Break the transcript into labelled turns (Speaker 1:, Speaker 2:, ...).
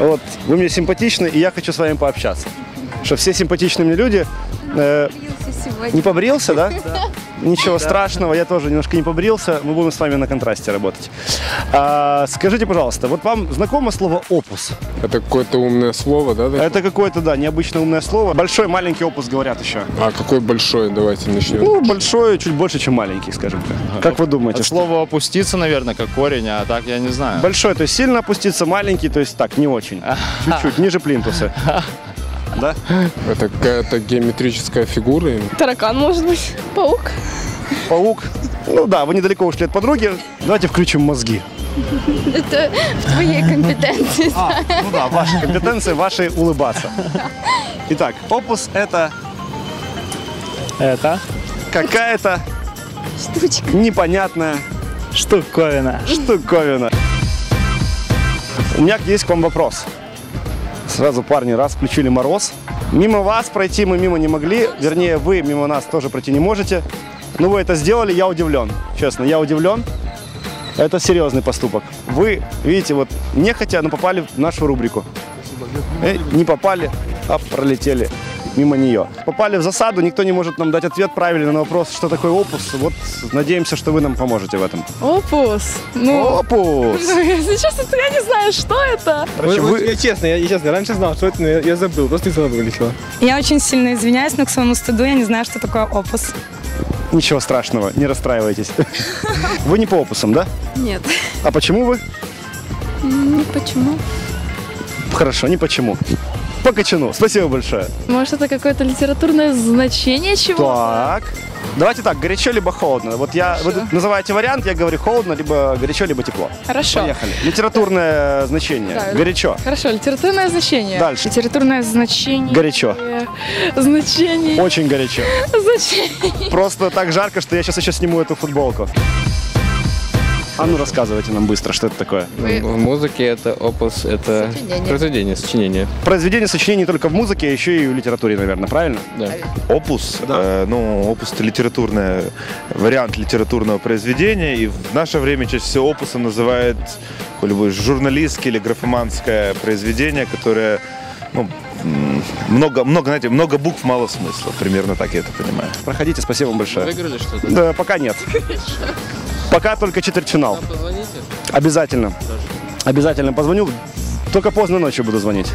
Speaker 1: Вот, вы мне симпатичны, и я хочу с вами пообщаться. Что все симпатичные мне люди. э, не побрился, да? Ничего страшного, я тоже немножко не побрился. Мы будем с вами на контрасте работать. А, скажите, пожалуйста, вот вам знакомо слово опус?
Speaker 2: Это какое-то умное слово, да? такое?
Speaker 1: Это какое-то, да, необычное умное слово. Большой, маленький опус говорят еще.
Speaker 2: А какой большой? Давайте начнем.
Speaker 1: Ну, большой, чуть больше, чем маленький, скажем так. Как вы думаете?
Speaker 3: От
Speaker 1: что-
Speaker 3: слова опуститься, наверное, как корень, а так я не знаю.
Speaker 1: Большой, то есть сильно опуститься, маленький, то есть так, не очень. Чуть-чуть, ниже плинтуса. Да?
Speaker 2: Это какая-то геометрическая фигура?
Speaker 4: Таракан, может быть. Паук.
Speaker 1: Паук. Ну да, вы недалеко ушли от подруги. Давайте включим мозги.
Speaker 4: Это в твоей компетенции.
Speaker 1: А, ну да, ваши компетенции, ваши улыбаться. Итак, опус это
Speaker 5: Это
Speaker 1: какая-то
Speaker 4: Штучка.
Speaker 1: непонятная
Speaker 5: штуковина.
Speaker 1: штуковина. У меня есть к вам вопрос. Сразу, парни, раз включили мороз. Мимо вас пройти мы мимо не могли. Вернее, вы мимо нас тоже пройти не можете. Но вы это сделали, я удивлен. Честно, я удивлен. Это серьезный поступок. Вы, видите, вот нехотя, но попали в нашу рубрику. Э, не попали, а пролетели мимо нее. Попали в засаду, никто не может нам дать ответ правильно на вопрос, что такое опус. Вот надеемся, что вы нам поможете в этом.
Speaker 4: Опус. Ну,
Speaker 1: Опус!
Speaker 4: если честно, то я не знаю, что это.
Speaker 1: Короче, вы-
Speaker 6: Я честно, я, я честно, раньше знал, что это, но я, я забыл, просто из головы вылетело.
Speaker 7: Я очень сильно извиняюсь, но к своему стыду я не знаю, что такое опус.
Speaker 1: Ничего страшного, не расстраивайтесь. Вы не по опусам, да?
Speaker 4: Нет.
Speaker 1: А почему вы?
Speaker 4: Ну, почему?
Speaker 1: Хорошо, не почему. По кочану. Спасибо большое.
Speaker 4: Может, это какое-то литературное значение чего?
Speaker 1: Так. Давайте так, горячо либо холодно. Вот я, вы называете вариант, я говорю холодно, либо горячо, либо тепло.
Speaker 4: Хорошо.
Speaker 1: Поехали. Литературное значение.
Speaker 4: Да.
Speaker 1: Горячо.
Speaker 4: Хорошо, литературное значение.
Speaker 1: Дальше.
Speaker 4: Литературное значение.
Speaker 1: Горячо.
Speaker 4: Значение.
Speaker 1: Очень горячо.
Speaker 4: Значение.
Speaker 1: Просто так жарко, что я сейчас еще сниму эту футболку. А ну рассказывайте нам быстро, что это такое.
Speaker 4: Вы-
Speaker 8: В музыке это опус, это
Speaker 4: Сочинение.
Speaker 8: произведение, сочинение.
Speaker 1: Произведение сочинений не только в музыке, а еще и в литературе, наверное, правильно?
Speaker 8: Да.
Speaker 9: Опус, э, ну, опус это литературный вариант литературного произведения, и в наше время чаще всего опусом называют какое-либо журналистское или графоманское произведение, которое ну, много, много, знаете, много букв, мало смысла. Примерно так я это понимаю.
Speaker 1: Проходите, спасибо вам большое.
Speaker 8: Выиграли что-то?
Speaker 1: Да, пока нет. Пока только четвертьфинал. Обязательно. Обязательно позвоню. Только поздно ночью буду звонить.